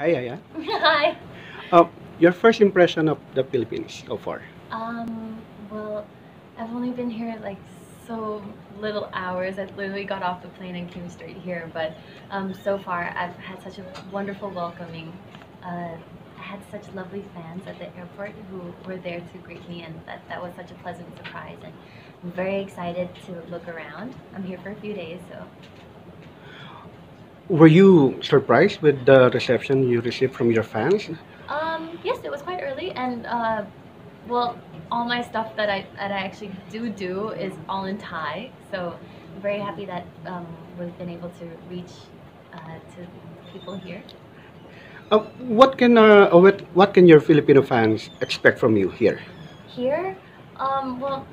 Hi, Aya. Hi. Uh, your first impression of the Philippines so far? Um, well, I've only been here like so little hours. I literally got off the plane and came straight here. But um, so far, I've had such a wonderful welcoming. Uh, I had such lovely fans at the airport who were there to greet me, and that, that was such a pleasant surprise. And I'm very excited to look around. I'm here for a few days, so Were you surprised with the reception you received from your fans? Um, yes, it was quite early, and uh, well, all my stuff that I that I actually do do is all in Thai. So I'm very happy that um, we've been able to reach uh, to people here. Uh, what can uh, what, what can your Filipino fans expect from you here? Here, um, well,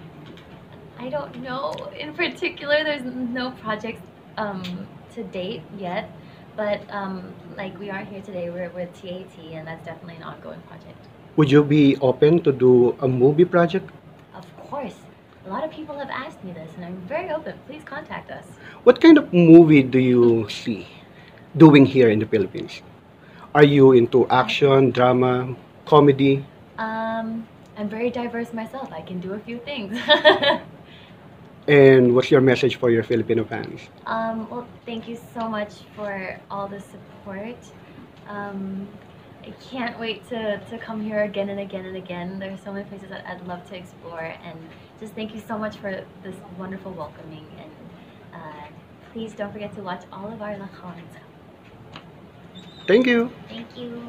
I don't know in particular. There's no projects um, to date yet, but um, like we are here today, we're with TAT, and that's definitely an ongoing project. Would you be open to do a movie project? Of course. A lot of people have asked me this, and I'm very open. Please contact us. What kind of movie do you see doing here in the Philippines? Are you into action, drama, comedy? Um, I'm very diverse myself. I can do a few things. And what's your message for your Filipino fans? um, well, thank you so much for all the support. Um, I can't wait to, to come here again and again and again. There are so many places that I'd love to explore, and just thank you so much for this wonderful welcoming. And uh, please don't forget to watch all of our lakorns. Thank you. Thank you.